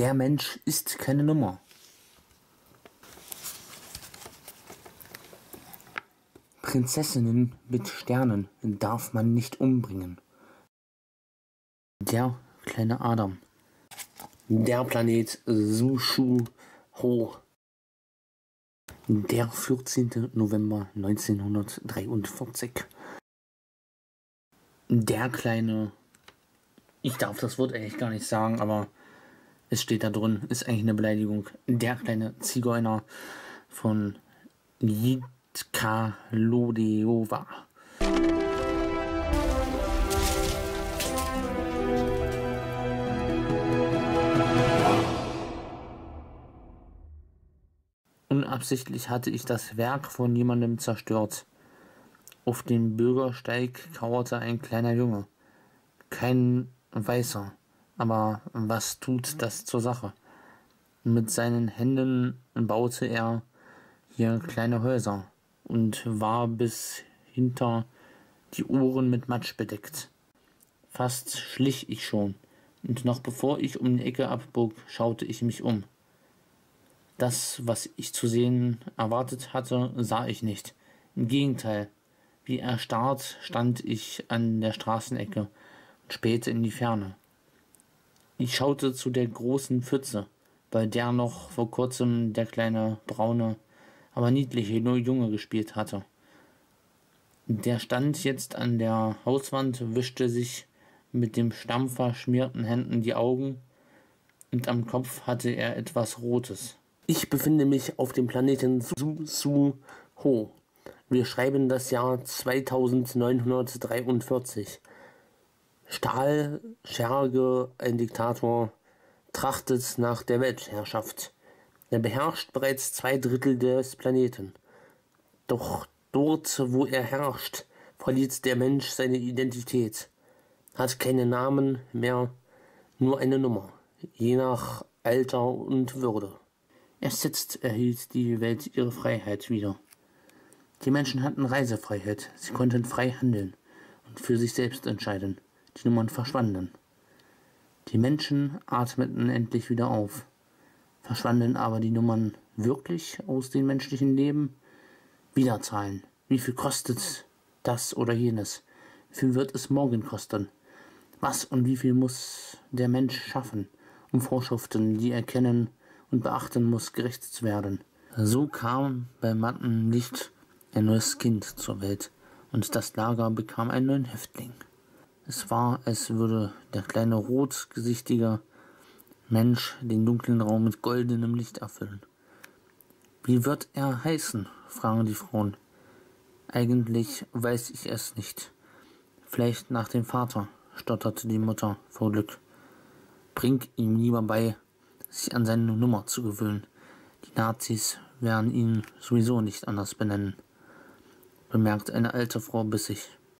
Der Mensch ist keine Nummer. Prinzessinnen mit Sternen darf man nicht umbringen. Der kleine Adam. Der Planet Sushu Ho. Der 14. November 1943. Der kleine. Ich darf das Wort eigentlich gar nicht sagen, aber es steht da drin, ist eigentlich eine Beleidigung. Der kleine Zigeuner von Jitka Lodeova. Unabsichtlich hatte ich das Werk von jemandem zerstört. Auf dem Bürgersteig kauerte ein kleiner Junge. Kein Weißer. Aber was tut das zur Sache? Mit seinen Händen baute er hier kleine Häuser und war bis hinter die Ohren mit Matsch bedeckt. Fast schlich ich schon, und noch bevor ich um die Ecke abbog, schaute ich mich um. Das, was ich zu sehen erwartet hatte, sah ich nicht. Im Gegenteil, wie erstarrt stand ich an der Straßenecke und spähte in die Ferne. Ich schaute zu der großen Pfütze, bei der noch vor kurzem der kleine braune, aber niedliche Junge gespielt hatte. Der stand jetzt an der Hauswand, wischte sich mit dem stammverschmierten Händen die Augen und am Kopf hatte er etwas Rotes. Ich befinde mich auf dem Planeten Su Ho. Wir schreiben das Jahr 2943. Stahl, Scherge, ein Diktator, trachtet nach der Weltherrschaft. Er beherrscht bereits zwei Drittel des Planeten. Doch dort, wo er herrscht, verliert der Mensch seine Identität, hat keine Namen mehr, nur eine Nummer, je nach Alter und Würde. Erst jetzt erhielt die Welt ihre Freiheit wieder. Die Menschen hatten Reisefreiheit, sie konnten frei handeln und für sich selbst entscheiden. Die Nummern verschwanden. Die Menschen atmeten endlich wieder auf. Verschwanden aber die Nummern wirklich aus dem menschlichen Leben? Wiederzahlen. Wie viel kostet das oder jenes? Wie viel wird es morgen kosten? Was und wie viel muss der Mensch schaffen, um Vorschriften, die er kennen und beachten muss, gerecht zu werden? So kam bei Matten nicht ein neues Kind zur Welt und das Lager bekam einen neuen Häftling. Es war, als würde der kleine rotgesichtige Mensch den dunklen Raum mit goldenem Licht erfüllen. Wie wird er heißen? fragen die Frauen. Eigentlich weiß ich es nicht. Vielleicht nach dem Vater, stotterte die Mutter vor Glück. Bring ihm lieber bei, sich an seine Nummer zu gewöhnen. Die Nazis werden ihn sowieso nicht anders benennen, bemerkt eine alte Frau bissig.